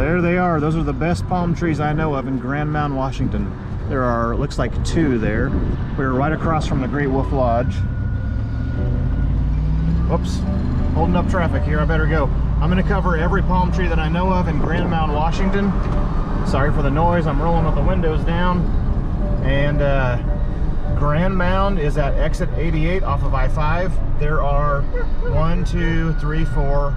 There they are. Those are the best palm trees I know of in Grand Mound, Washington. There are, looks like two there. We're right across from the Great Wolf Lodge. Whoops, holding up traffic here, I better go. I'm gonna cover every palm tree that I know of in Grand Mound, Washington. Sorry for the noise, I'm rolling with the windows down. And uh, Grand Mound is at exit 88 off of I-5. There are one, two, three, four,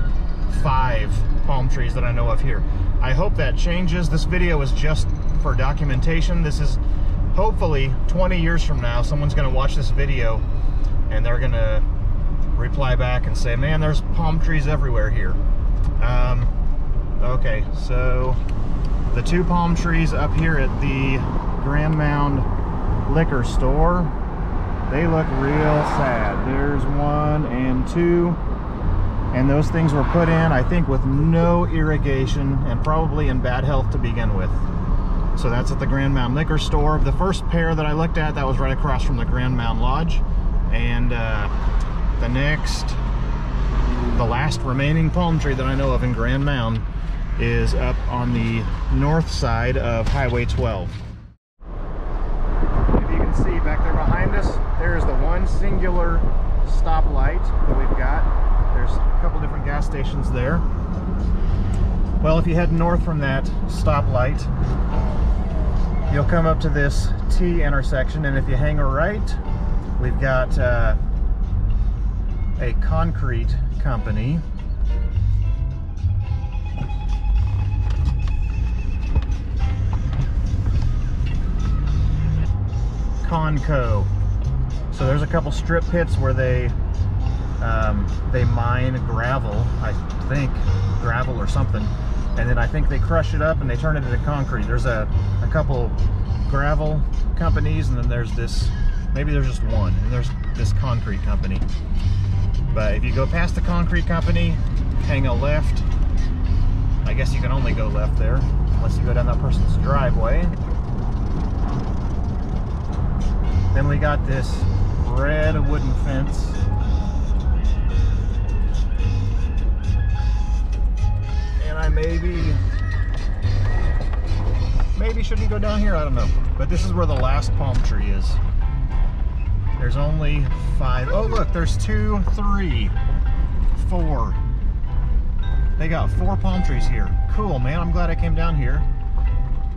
five palm trees that I know of here. I hope that changes. This video is just for documentation. This is hopefully 20 years from now, someone's gonna watch this video and they're gonna reply back and say, man, there's palm trees everywhere here. Um, okay, so the two palm trees up here at the Grand Mound liquor store, they look real sad. There's one and two, and those things were put in, I think, with no irrigation and probably in bad health to begin with. So that's at the Grand Mound liquor store. The first pair that I looked at, that was right across from the Grand Mound Lodge. And uh, the next, the last remaining palm tree that I know of in Grand Mound is up on the north side of Highway 12. If you can see back there behind us, there's the one singular stoplight that we've got. There's a couple different gas stations there. Well, if you head north from that stoplight, you'll come up to this T intersection, and if you hang a right, we've got uh, a concrete company. Conco. So there's a couple strip pits where they um, they mine gravel, I think, gravel or something, and then I think they crush it up and they turn it into concrete. There's a, a couple gravel companies, and then there's this, maybe there's just one, and there's this concrete company. But if you go past the concrete company, hang a left, I guess you can only go left there, unless you go down that person's driveway. Then we got this red wooden fence maybe. Maybe shouldn't go down here? I don't know. But this is where the last palm tree is. There's only five. Oh look there's two three four. They got four palm trees here. Cool man. I'm glad I came down here.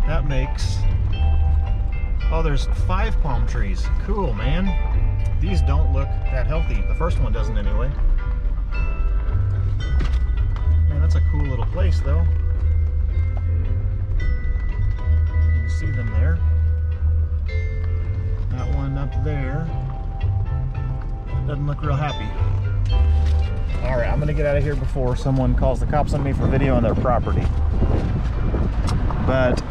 That makes oh there's five palm trees. Cool man. These don't look that healthy. The first one doesn't anyway place, though. You can see them there. That one up there doesn't look real happy. All right, I'm gonna get out of here before someone calls the cops on me for video on their property. But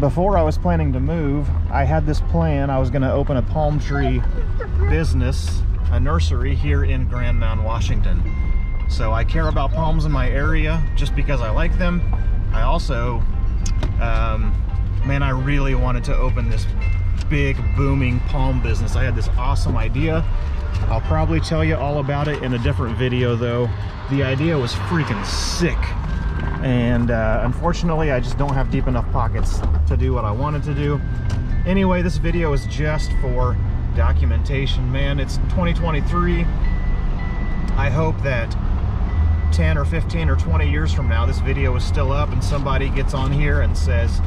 before I was planning to move, I had this plan. I was gonna open a palm tree business, a nursery here in Grand Mound, Washington. So I care about palms in my area just because I like them. I also, um, man, I really wanted to open this big booming palm business. I had this awesome idea. I'll probably tell you all about it in a different video though. The idea was freaking sick. And uh, unfortunately, I just don't have deep enough pockets to do what I wanted to do. Anyway, this video is just for documentation. Man, it's 2023. I hope that 10 or 15 or 20 years from now, this video is still up and somebody gets on here and says,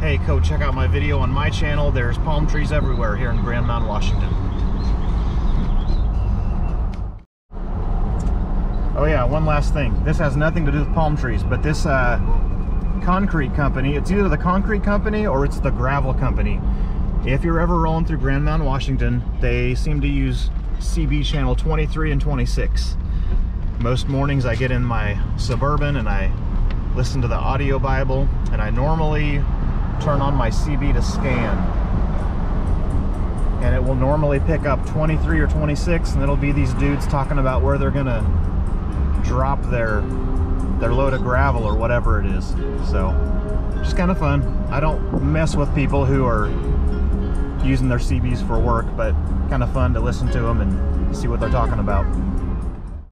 hey, Coach, check out my video on my channel. There's palm trees everywhere here in Grand Mound, Washington. Oh yeah, one last thing. This has nothing to do with palm trees, but this uh, concrete company, it's either the concrete company or it's the gravel company. If you're ever rolling through Grand Mound, Washington, they seem to use CB channel 23 and 26 most mornings I get in my Suburban and I listen to the audio Bible and I normally turn on my CB to scan. And it will normally pick up 23 or 26 and it'll be these dudes talking about where they're gonna drop their their load of gravel or whatever it is. So just kind of fun. I don't mess with people who are using their CBs for work but kind of fun to listen to them and see what they're talking about